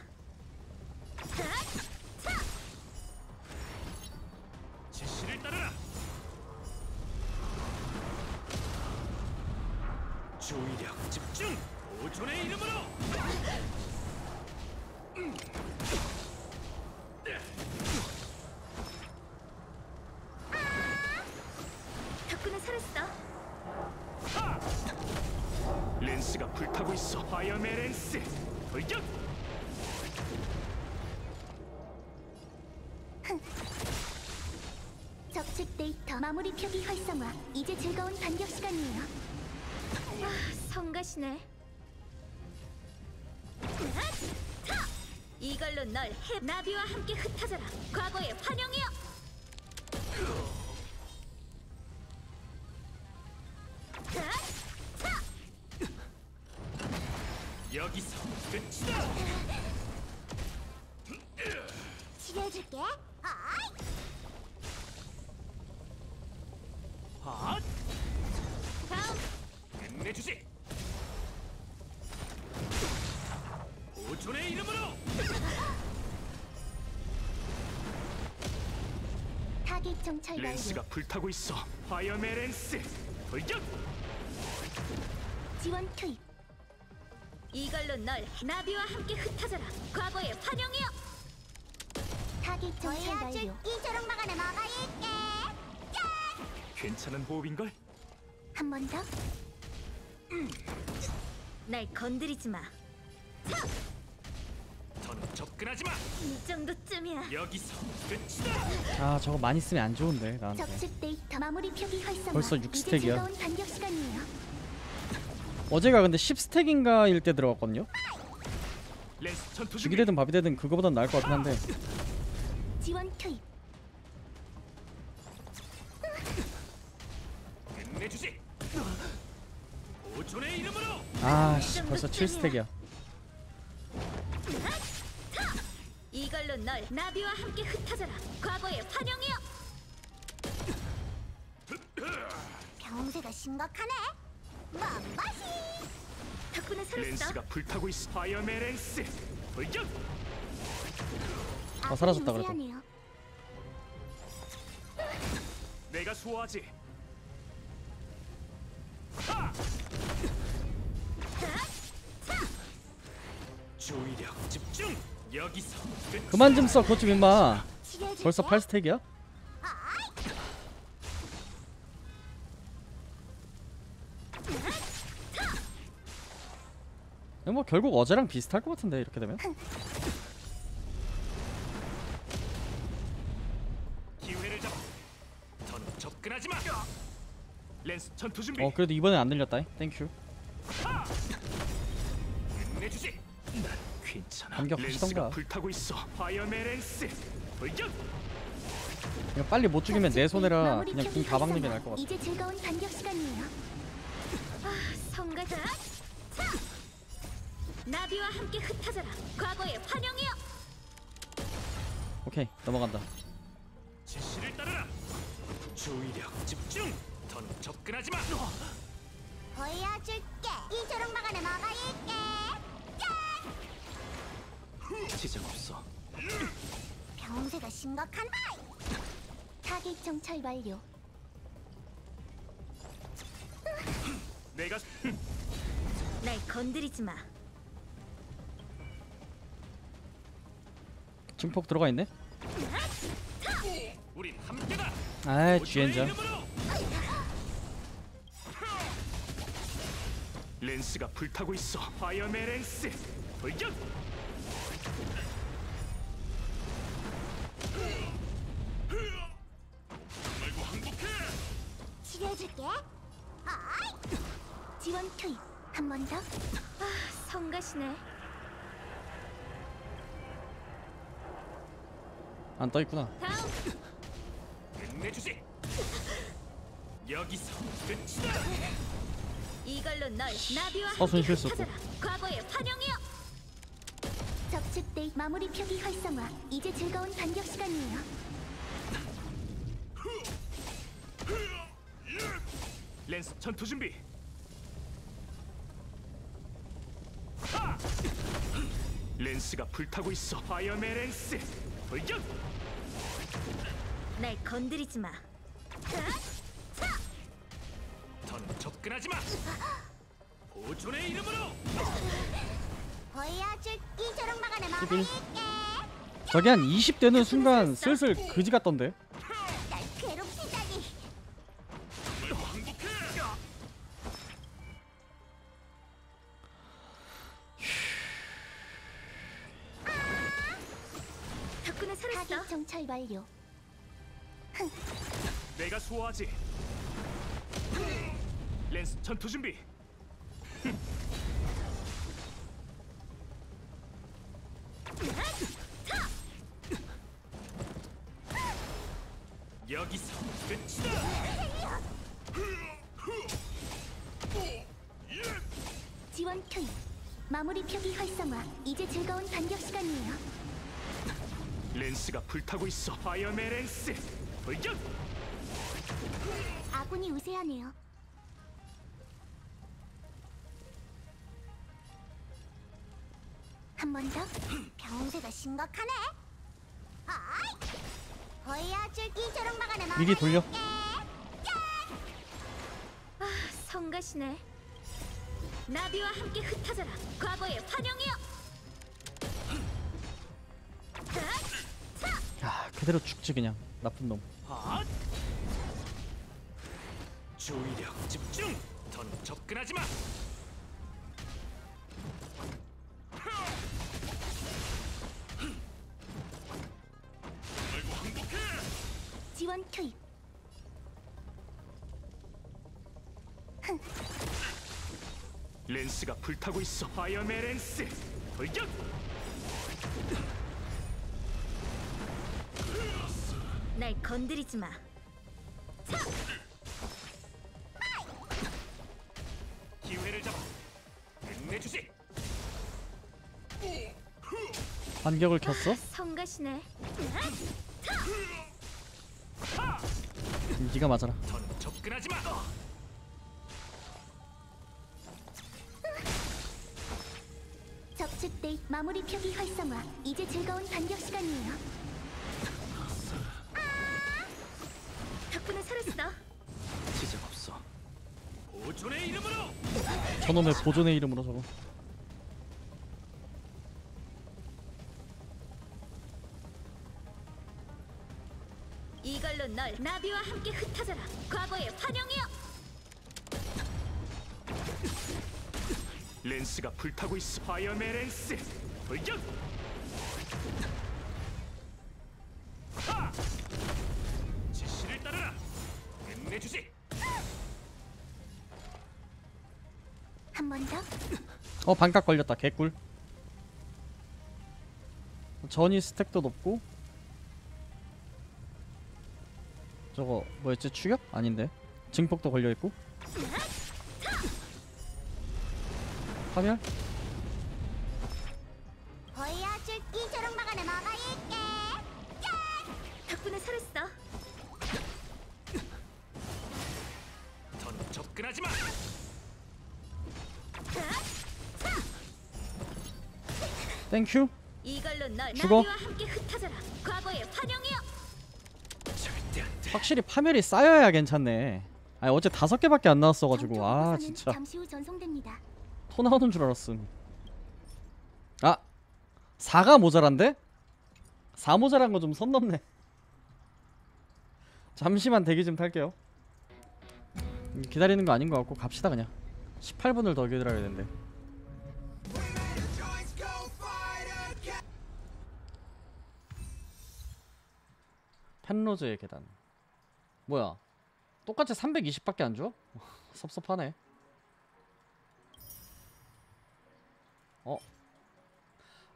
존의 이름으로.
타겟 정찰 완료.
랜스가 불타고 있어. 화염의 랜스. 돌격.
지원 투입.
이걸로 널 나비와 함께 흩어져라. 과거의 환영이여.
타겟 정찰 완료. 이 조롱박 안에 뭐가 있게.
괜찮은 호흡인걸?
한 번 더.
날 건드리지 마.
더 접근하지 마.
이 정도쯤이야.
여기서 끝이다.
아 저거 많이 쓰면 안 좋은데 나한테
적집 데이터 마무리 표기 활성화.
벌써
이제
6스택이야.
즐거운 반격 시간이에요.
어제가 근데 10스택인가 일 때 들어갔거든요 죽이. 되든 밥이 되든 그거보단 나을 것 같긴 한데
지원 투입.
끝내주지. 보존의 이름으로.
아씨 벌써 7stack이야
이걸로 널 나비와 함께 흩어져라. 과거의 환영이여.
병세가 심각하네. 맘바시.
덕분에 살았어.
랜스가 불타고 있어. 화염의 랜스 돌격.
어, 사라졌다, 그래도.
우세하네요.
내가 수호하지. 하! 주의력 집중.
그만 좀 써 그것 좀 임마. 벌써 8스택이야? 뭐 결국 어제랑 비슷할 것 같은데 이렇게 되면. 어 그래도 이번엔 안 늘렸다
thank you 괜찮아.
반격
lance가
하시던가.
불타고 있어. fireman lance 돌격.
그냥 빨리 못 죽이면 내 손해라 그냥 게
활성화.
나을 것 같아
이제 즐거운 반격 시간이에요.
성가셔. 자. 나비와 함께 흩어져라. 과거의 환영이여.
오케이 넘어간다
지시를 따르라. 주의력 집중. 더는 접근하지 마.
보여줄게. 이 뭐가 있게.
지장 없어.
병세가 심각한 바이. 타겟 정찰 완료.
내가
날 건드리지 마.
증폭 들어가 있네
우린 함께다. 오조의
쥐엔자!
렌스가 불타고 있어. 파이어맨 렌스 돌격.
치료해줄게. 아이. 지원 투입. 한 번 더.
성가시네.
안 떠있구나
다음.
끝내주지. 여기서 끝이다.
이걸로 널 나비와 함께
실수.
흩어져라. 과거의 환영이여.
적측 데이 마무리 표기 활성화. 이제 즐거운 반격 시간이에요.
렌스 전투 준비. 하! 렌스가 불타고 있어. 파이어맨 렌스 돌격.
날 건드리지 마.
더는 접근하지 마. 보존의 이름으로.
보여줄 이 조롱막 안에 뭐가
시빈.
있게.
저게 한20 되는 순간 슬슬 그지 같던데
정찰 완료.
내가 수호하지. 렌스 전투 준비. 여기서 끝이다.
지원 투입. 마무리 표기 활성화. 이제 즐거운 반격 시간이에요.
lance가 불타고 있어. fireman lance 돌격.
아군이 우세하네요. 한 번 더. 병세가 심각하네. 아이. 보여줄 이 조롱막 안에 뭐가
미리 돌려
성가시네. 나비와 함께 흩어져라. 과거의 환영이여.
그대로 죽지 그냥 나쁜 놈
핫! 주의력 집중. 더는 접근하지 마. 말고 항복해.
지원 투입.
렌스가 불타고 있어. 파이어맨 렌스 돌격.
건드리지 마.
기회를 잡아. 끝내주지.
반격을 켰어?
성가시네.
네가 맞아라
접근하지 마.
적축대 마무리 표기 활성화. 이제 즐거운 반격 시간이에요.
저놈의 보존의 이름으로 저거
이걸로 널 나비와 함께 흩어져라. 과거의 환영이여.
lance가 불타고 있어. fireman lance 돌격.
어 반값 걸렸다 개꿀 전이 스택도 높고 저거 뭐였지 추격? 아닌데 증폭도 걸려있고 파멸?
덕분에 살았어.
전 접근하지 마.
thank you
죽어. 확실히 파멸이 쌓여야 괜찮네. 아니 어제 다섯 개밖에 안 나왔어가지고. 아 진짜. 토 나오는 줄 알았음 아 4가 모자란데? 4 모자란 거 좀 선 넘네. 잠시만 대기 좀 탈게요. 음, 기다리는 거 아닌 것 같고 갑시다 그냥. 18분을 더 기다려야 된대 펜로즈의 계단. 뭐야? 똑같이 320밖에 안 줘? 섭섭하네. 어?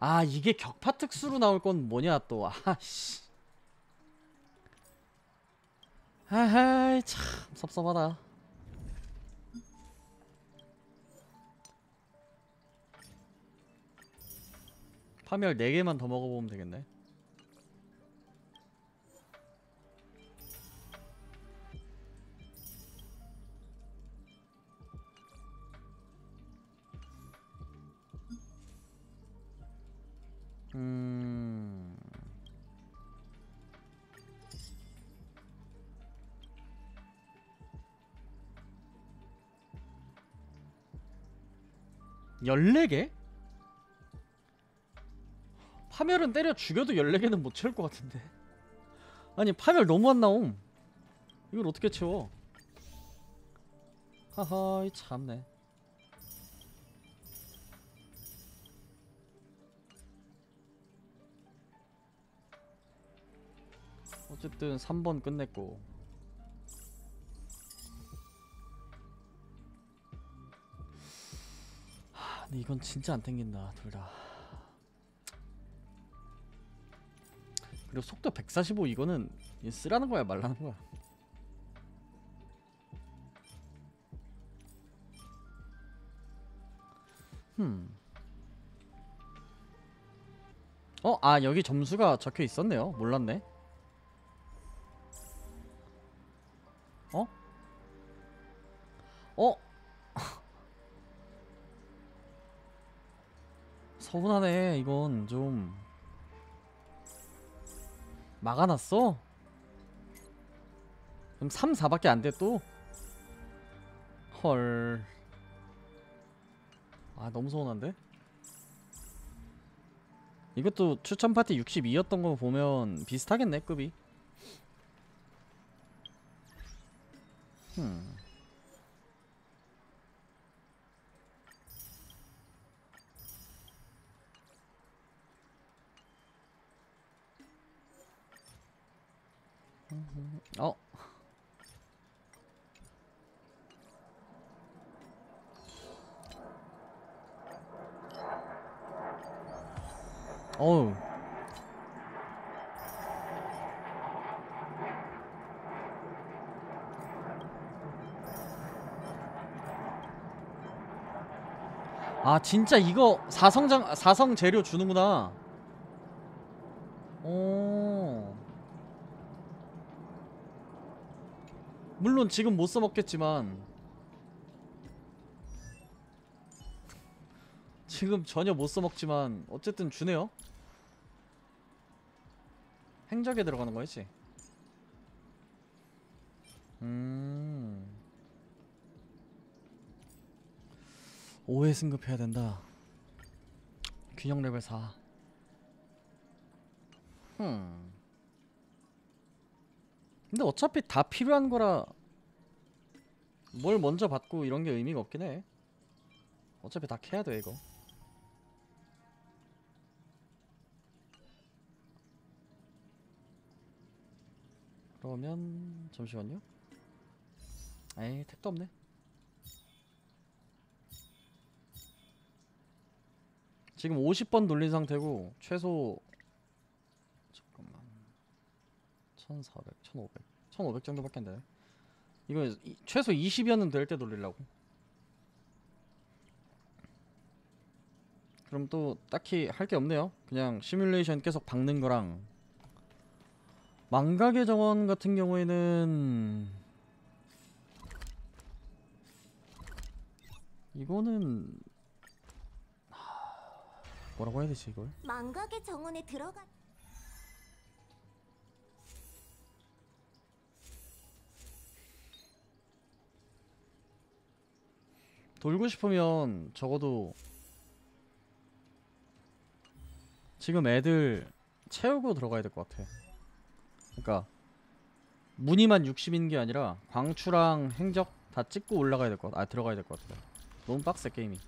아 이게 격파 특수로 나올 건 뭐냐 또. 아씨. 아하이 참 섭섭하다. 파멸 4개만 더 먹어보면 되겠네 음... 열네 개? 파멸은 때려 죽여도 14개는 못 채울 것 같은데. 아니 파멸 너무 안 나옴. 이걸 어떻게 채워? 하하 이 참네 어쨌든 3번 끝냈고. 하, 근데 이건 진짜 안 땡긴다 둘 다. 그리고 속도 145 이거는 얘 쓰라는 거야 말라는 거야. 흠. 어? 아 여기 점수가 적혀 있었네요. 몰랐네 어? 서운하네 이건 좀 막아놨어? 그럼 3, 4밖에 안 돼 또? 헐. 아 너무 서운한데? 이것도 추천 파티 62였던 거 보면 비슷하겠네 급이 음. 어. 어우. 아 진짜 이거 사성장 사성 재료 주는구나. 오. 물론 지금 못 써먹겠지만 지금 전혀 못 써먹지만 어쨌든 주네요. 행적에 들어가는 거였지? 음. 5회 승급해야 된다. 균형 레벨 4 흠. 근데 어차피 다 필요한 거라 뭘 먼저 받고 이런 게 의미가 없긴 해. 어차피 다 캐야 돼 이거. 그러면 잠시만요. 에이 택도 없네. 지금 50번 돌린 상태고 최소 잠깐만 1400, 1500, 1500 정도밖에 안 되네. 이거 이- 최소 20여는 될때 돌리려고. 그럼 또 딱히 할 게 없네요. 그냥 시뮬레이션 계속 박는 거랑 망각의 정원 같은 경우에는 이거는 하, 뭐라고 해야 되지 이걸?
망각의 정원에 들어가.
돌고 싶으면 적어도 지금 애들 채우고 들어가야 될 것 같아. 그러니까 무늬만 60인 게 아니라 광추랑 행적 다 찍고 올라가야 될 것 같아. 아 들어가야 될 것 같아. 너무 빡세 게임이.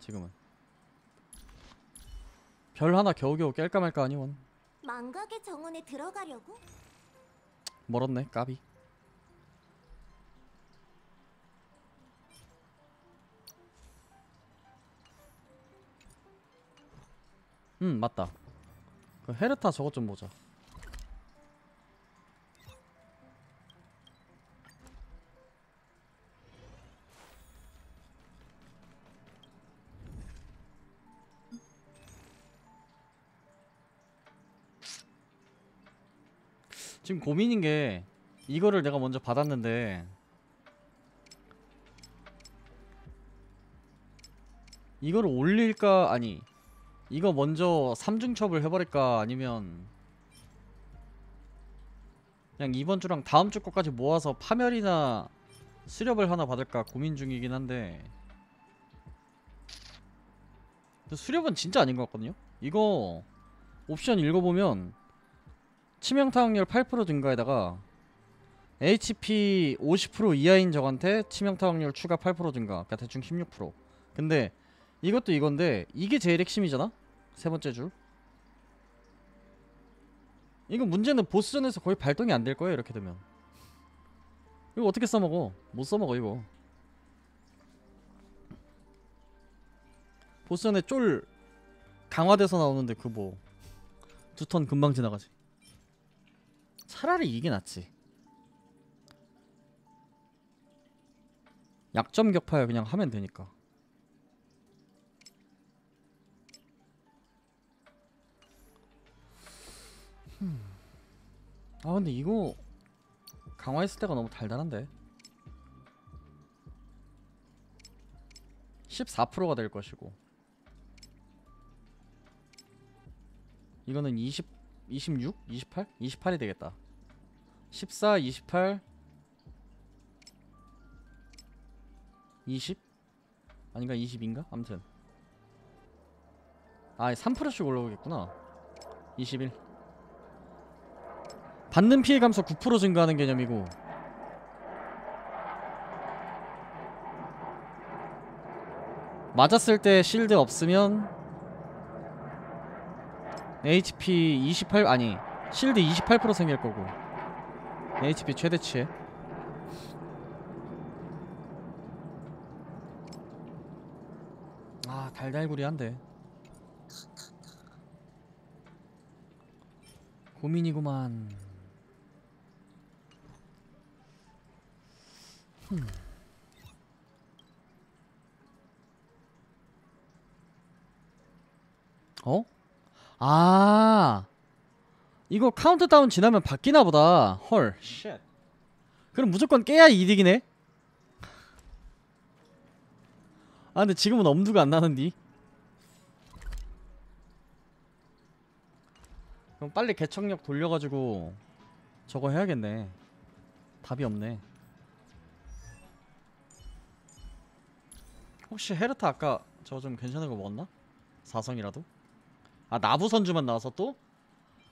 지금은. 별 하나 겨우겨우 깰까 말까 아니 원.
망각의 정원에 들어가려고?
멀었네 까비. 음 맞다. 그 헤르타 저것 좀 보자. 지금 고민인 게 이거를 내가 먼저 받았는데 이거를 올릴까 아니 이거 먼저 삼중첩을 해버릴까? 아니면 그냥 이번 주랑 다음 주 거까지 모아서 파멸이나 수렵을 하나 받을까 고민 중이긴 한데. 수렵은 진짜 아닌 것 같거든요? 이거 옵션 읽어보면 치명타 확률 8% 증가에다가 HP 50% 이하인 적한테 치명타 확률 추가 8% 증가 그러니까 대충 16% 근데 이것도 이건데 이게 제일 핵심이잖아? 세 번째 줄. 이거 문제는 보스전에서 거의 발동이 안 될 거예요 이렇게 되면. 이거 어떻게 써먹어? 못 써먹어 이거. 보스전에 쫄 강화돼서 나오는데 그 뭐 두 턴 금방 지나가지. 차라리 이게 낫지. 약점 격파야 그냥 하면 되니까 음. 아 근데 이거 강화했을 때가 너무 달달한데 14%가 될 것이고 이거는 20 26? 28? 28이 되겠다 14, 28 20? 아닌가 20인가? 아무튼 아 3%씩 올라오겠구나 21 받는 피해 감소 9% 증가하는 개념이고. 맞았을 때 실드 없으면 HP 28 아니 실드 28% 생길 거고. HP 최대치에. 아 달달구리한데. 고민이구만 흠. 어? 아 이거 카운트다운 지나면 바뀌나 보다 헐 shit. 그럼 무조건 깨야 이득이네 아 근데 지금은 엄두가 안 나는디 그럼 빨리 개척력 돌려가지고 저거 해야겠네 답이 없네 혹시 헤르타 아까 저거 좀 괜찮은 거 먹었나? 사성이라도? 아 나부 선주만 나와서 또?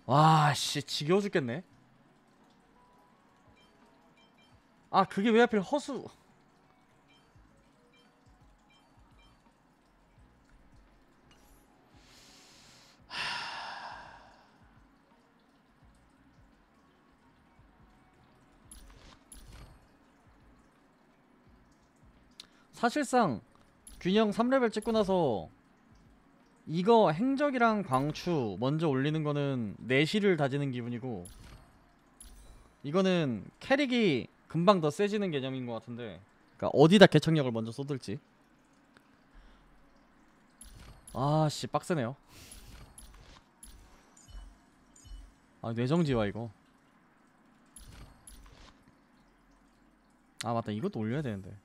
와씨 지겨워 죽겠네 아 그게 왜 하필 허수 사실상 균형 3레벨 찍고 나서 이거 행적이랑 광추 먼저 올리는 거는 내실을 다지는 기분이고 이거는 캐릭이 금방 더 세지는 개념인 것 같은데 그니까 어디다 개척력을 먼저 쏟을지. 아씨 빡세네요. 아 뇌정지와 이거. 아 맞다. 이것도 올려야 되는데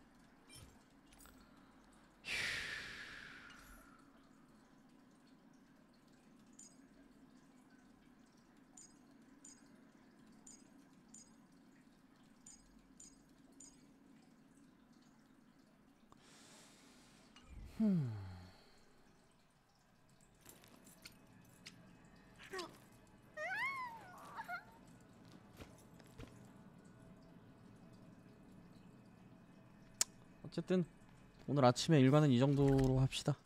어쨌든 오늘 아침에 일과는 이 정도로 합시다